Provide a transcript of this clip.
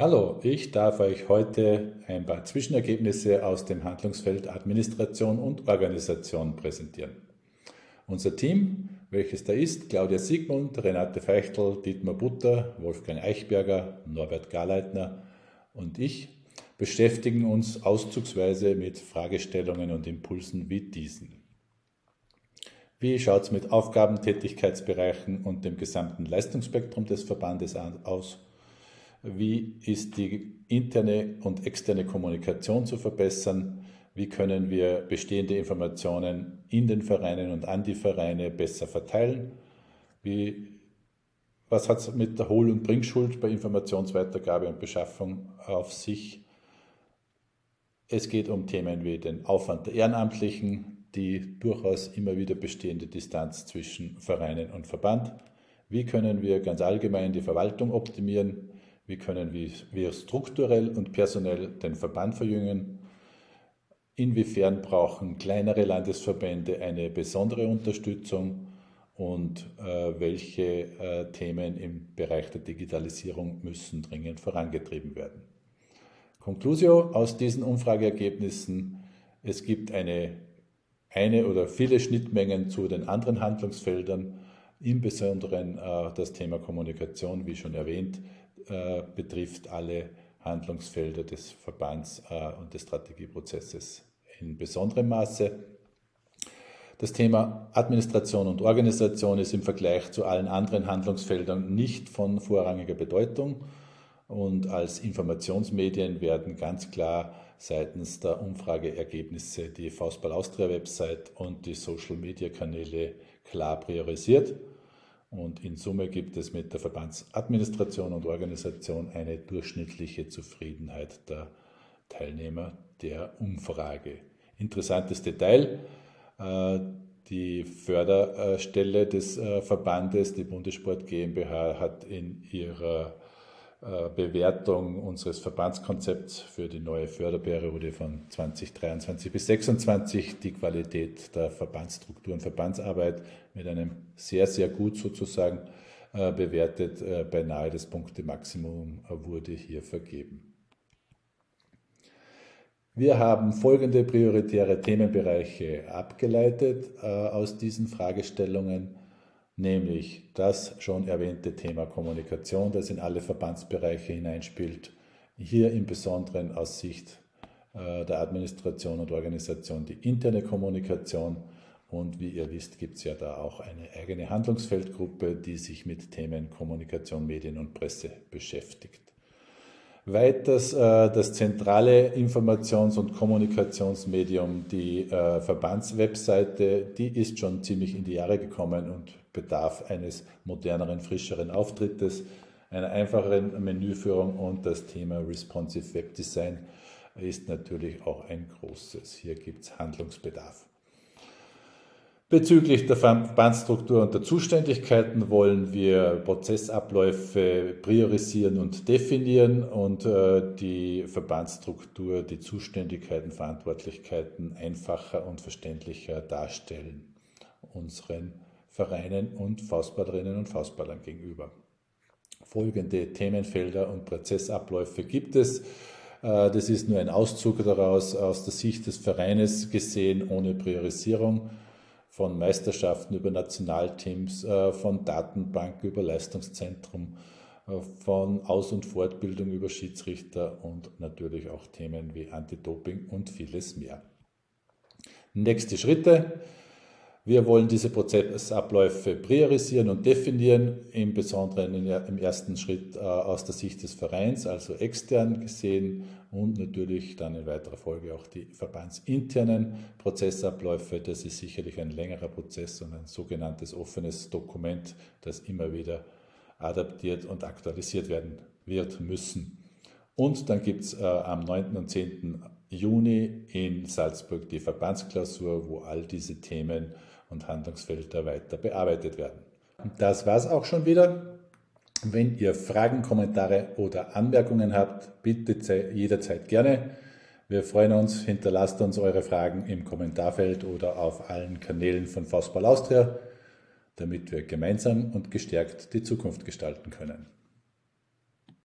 Hallo, ich darf euch heute ein paar Zwischenergebnisse aus dem Handlungsfeld Administration und Organisation präsentieren. Unser Team, welches da ist, Claudia Siegmund, Renate Feichtel, Dietmar Butter, Wolfgang Eichberger, Norbert Garleitner und ich, beschäftigen uns auszugsweise mit Fragestellungen und Impulsen wie diesen. Wie schaut es mit Aufgaben, Tätigkeitsbereichen und dem gesamten Leistungsspektrum des Verbandes aus? Wie ist die interne und externe Kommunikation zu verbessern? Wie können wir bestehende Informationen in den Vereinen und an die Vereine besser verteilen? Wie, was hat es mit der Hohl- und Bringschuld bei Informationsweitergabe und Beschaffung auf sich? Es geht um Themen wie den Aufwand der Ehrenamtlichen, die durchaus immer wieder bestehende Distanz zwischen Vereinen und Verband. Wie können wir ganz allgemein die Verwaltung optimieren? Wie können wir strukturell und personell den Verband verjüngen? Inwiefern brauchen kleinere Landesverbände eine besondere Unterstützung? Und äh, welche äh, Themen im Bereich der Digitalisierung müssen dringend vorangetrieben werden? Conclusio aus diesen Umfrageergebnissen, es gibt eine, eine oder viele Schnittmengen zu den anderen Handlungsfeldern, im Besonderen äh, das Thema Kommunikation, wie schon erwähnt, äh, betrifft alle Handlungsfelder des Verbands äh, und des Strategieprozesses in besonderem Maße. Das Thema Administration und Organisation ist im Vergleich zu allen anderen Handlungsfeldern nicht von vorrangiger Bedeutung und als Informationsmedien werden ganz klar seitens der Umfrageergebnisse die Faustball Austria Website und die Social Media Kanäle klar priorisiert. Und in Summe gibt es mit der Verbandsadministration und Organisation eine durchschnittliche Zufriedenheit der Teilnehmer der Umfrage. Interessantes Detail, äh, die Förderstelle des äh, Verbandes, die Bundessport GmbH, hat in ihrer Bewertung unseres Verbandskonzepts für die neue Förderperiode von 2023 bis 2026 die Qualität der Verbandsstruktur und Verbandsarbeit mit einem sehr, sehr gut sozusagen äh, bewertet. Äh, beinahe das Punktemaximum wurde hier vergeben. Wir haben folgende prioritäre Themenbereiche abgeleitet aus diesen Fragestellungen nämlich das schon erwähnte Thema Kommunikation, das in alle Verbandsbereiche hineinspielt. Hier im Besonderen aus Sicht äh, der Administration und Organisation die interne Kommunikation. Und wie ihr wisst, gibt es ja da auch eine eigene Handlungsfeldgruppe, die sich mit Themen Kommunikation, Medien und Presse beschäftigt. Weiters äh, das zentrale Informations- und Kommunikationsmedium, die äh, Verbandswebseite, die ist schon ziemlich in die Jahre gekommen und bedarf eines moderneren, frischeren Auftrittes, einer einfacheren Menüführung und das Thema Responsive Web Design ist natürlich auch ein großes. Hier gibt es Handlungsbedarf. Bezüglich der Verbandsstruktur und der Zuständigkeiten wollen wir Prozessabläufe priorisieren und definieren und äh, die Verbandsstruktur, die Zuständigkeiten, Verantwortlichkeiten einfacher und verständlicher darstellen unseren Vereinen und Faustballerinnen und Faustballern gegenüber. Folgende Themenfelder und Prozessabläufe gibt es. Äh, das ist nur ein Auszug daraus aus der Sicht des Vereines gesehen, ohne Priorisierung von Meisterschaften über Nationalteams, äh, von Datenbank über Leistungszentrum, äh, von Aus- und Fortbildung über Schiedsrichter und natürlich auch Themen wie Anti-Doping und vieles mehr. Nächste Schritte. Wir wollen diese Prozessabläufe priorisieren und definieren, im Besonderen im ersten Schritt äh, aus der Sicht des Vereins, also extern gesehen und natürlich dann in weiterer Folge auch die verbandsinternen Prozessabläufe. Das ist sicherlich ein längerer Prozess und ein sogenanntes offenes Dokument, das immer wieder adaptiert und aktualisiert werden wird müssen. Und dann gibt es äh, am 9. und 10. Juni in Salzburg die Verbandsklausur, wo all diese Themen und Handlungsfelder weiter bearbeitet werden. Das war es auch schon wieder. Wenn ihr Fragen, Kommentare oder Anmerkungen habt, bitte jederzeit gerne. Wir freuen uns, hinterlasst uns eure Fragen im Kommentarfeld oder auf allen Kanälen von Faustball Austria, damit wir gemeinsam und gestärkt die Zukunft gestalten können.